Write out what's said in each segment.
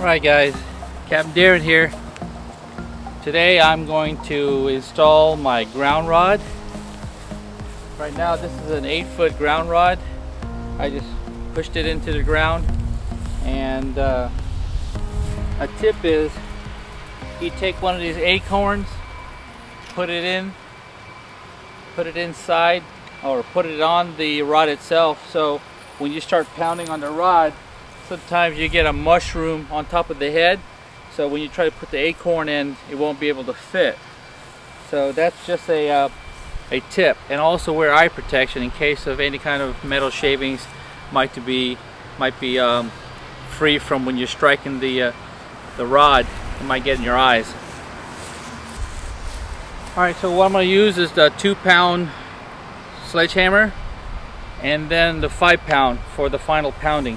Alright guys, Captain Darren here. Today I'm going to install my ground rod. Right now this is an 8 foot ground rod. I just pushed it into the ground and uh, a tip is you take one of these acorns, put it in, put it inside or put it on the rod itself so when you start pounding on the rod sometimes you get a mushroom on top of the head so when you try to put the acorn in it won't be able to fit. So that's just a uh, a tip and also wear eye protection in case of any kind of metal shavings might be might be um, free from when you're striking the uh, the rod it might get in your eyes. All right so what I'm going to use is the two pound sledgehammer and then the five pound for the final pounding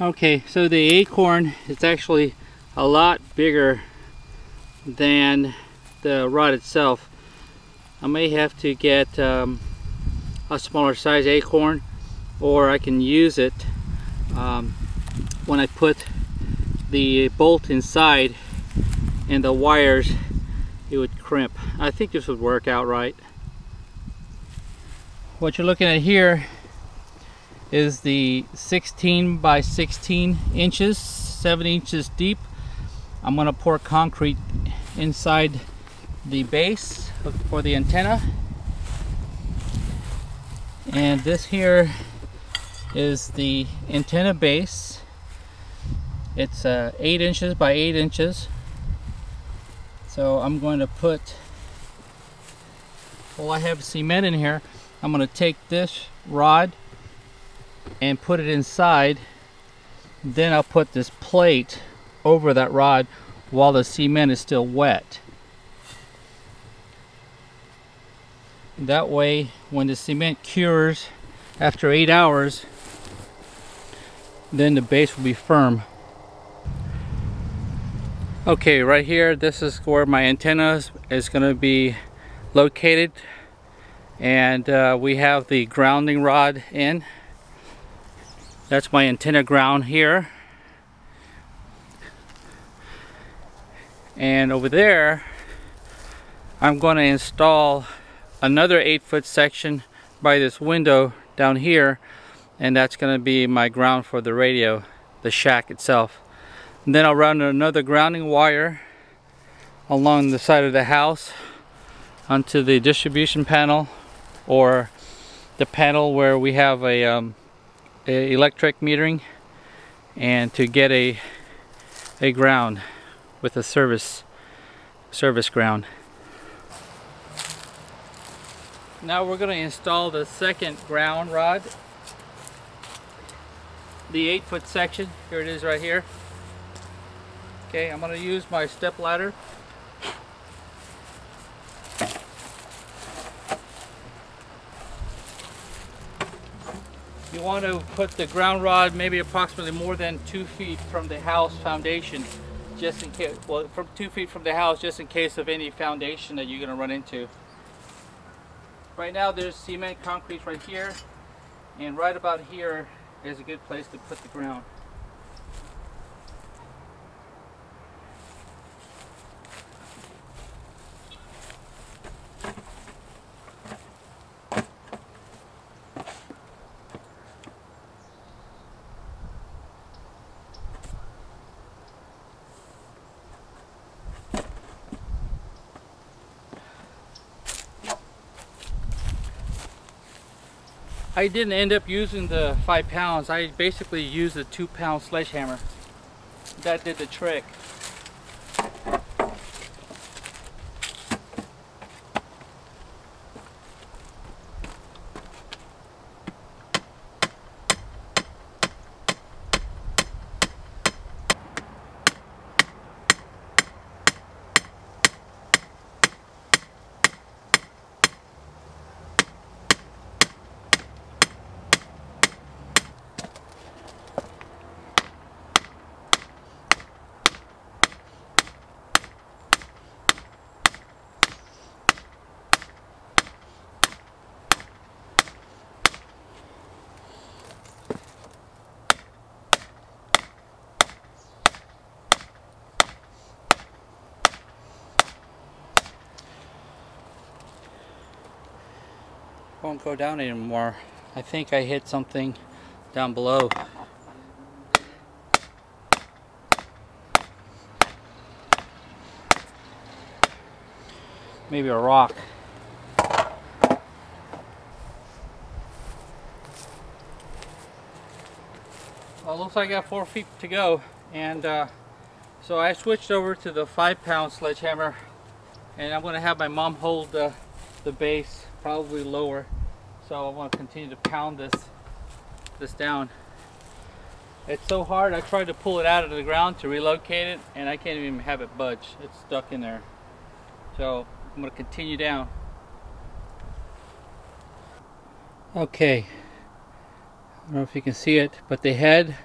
Okay, so the acorn is actually a lot bigger than the rod itself. I may have to get um, a smaller size acorn or I can use it um, when I put the bolt inside and the wires it would crimp. I think this would work out right. What you're looking at here is the 16 by 16 inches, 7 inches deep. I'm going to pour concrete inside the base for the antenna. And this here is the antenna base. It's uh, 8 inches by 8 inches. So I'm going to put, well I have cement in here, I'm going to take this rod and put it inside. Then I'll put this plate over that rod while the cement is still wet. That way when the cement cures after eight hours then the base will be firm. Okay right here this is where my antenna is going to be located. And uh, we have the grounding rod in that's my antenna ground here. And over there, I'm going to install another 8 foot section by this window down here and that's going to be my ground for the radio, the shack itself. And then I'll run another grounding wire along the side of the house onto the distribution panel or the panel where we have a um, electric metering and to get a a ground with a service service ground. Now we're going to install the second ground rod. The 8 foot section. Here it is right here. Okay, I'm going to use my step ladder you want to put the ground rod maybe approximately more than two feet from the house foundation just in case well from two feet from the house just in case of any foundation that you're going to run into. Right now there's cement concrete right here and right about here is a good place to put the ground I didn't end up using the five pounds. I basically used a two pound sledgehammer. That did the trick. Won't go down anymore. I think I hit something down below. Maybe a rock. Well, looks like I got four feet to go and uh, so I switched over to the five pound sledgehammer and I'm going to have my mom hold the base probably lower so I want to continue to pound this this down. It's so hard, I tried to pull it out of the ground to relocate it and I can't even have it budge. It's stuck in there. So I'm going to continue down. Okay, I don't know if you can see it, but the head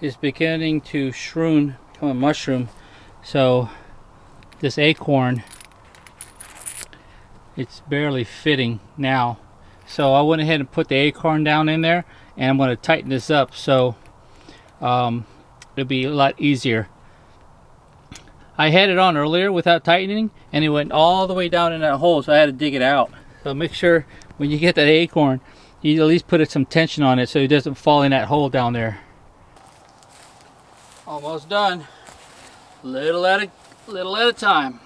is beginning to shroom, become a mushroom. So this acorn, it's barely fitting now. So I went ahead and put the acorn down in there and I'm going to tighten this up so um, it'll be a lot easier. I had it on earlier without tightening and it went all the way down in that hole so I had to dig it out. So make sure when you get that acorn you at least put some tension on it so it doesn't fall in that hole down there. Almost done. Little at a little at a time.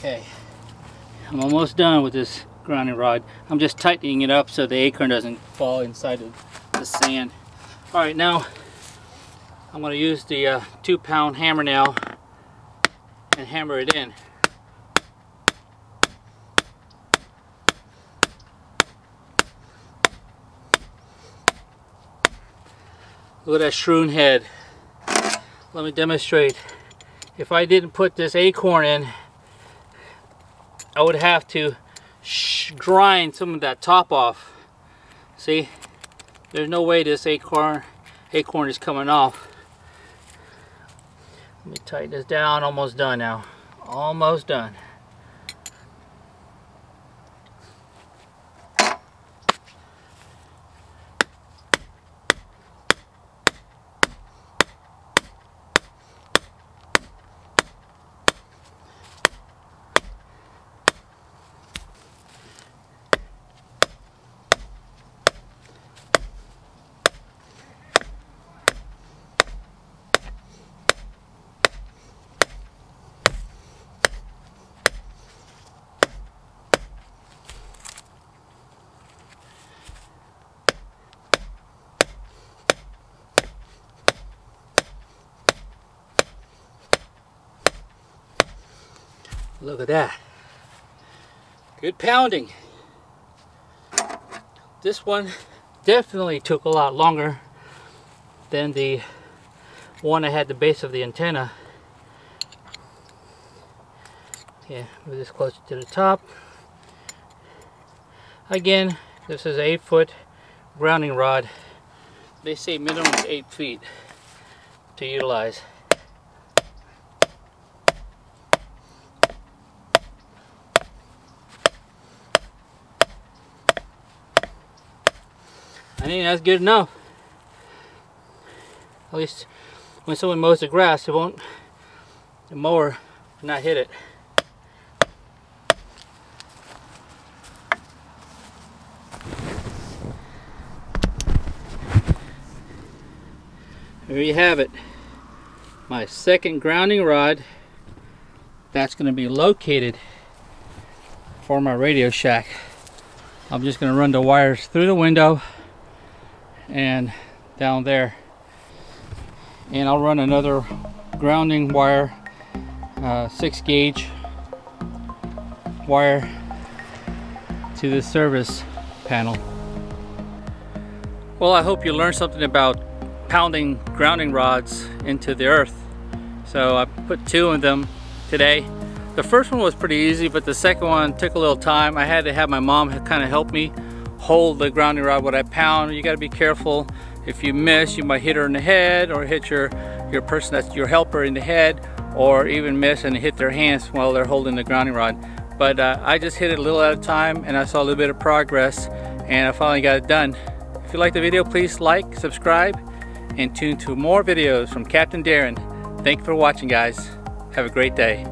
Okay, I'm almost done with this grounding rod. I'm just tightening it up so the acorn doesn't fall inside of the sand. All right, now I'm going to use the uh, two pound hammer nail and hammer it in. Look at that shroom head. Let me demonstrate. If I didn't put this acorn in, I would have to grind some of that top off. See, there's no way this acorn, acorn is coming off. Let me tighten this down, almost done now. Almost done. Look at that. Good pounding. This one definitely took a lot longer than the one I had the base of the antenna. Yeah, move this closer to the top. Again, this is 8 foot grounding rod. They say minimum 8 feet to utilize. think that's good enough. At least when someone mows the grass, it won't, the mower not hit it. There you have it. My second grounding rod that's going to be located for my Radio Shack. I'm just going to run the wires through the window and down there. And I'll run another grounding wire, uh, 6 gauge wire to the service panel. Well, I hope you learned something about pounding grounding rods into the earth. So I put two of them today. The first one was pretty easy, but the second one took a little time. I had to have my mom kind of help me hold the grounding rod when I pound. You got to be careful. If you miss, you might hit her in the head or hit your, your person that's your helper in the head or even miss and hit their hands while they're holding the grounding rod. But uh, I just hit it a little at a time and I saw a little bit of progress and I finally got it done. If you like the video, please like, subscribe, and tune to more videos from Captain Darren. Thank you for watching, guys. Have a great day.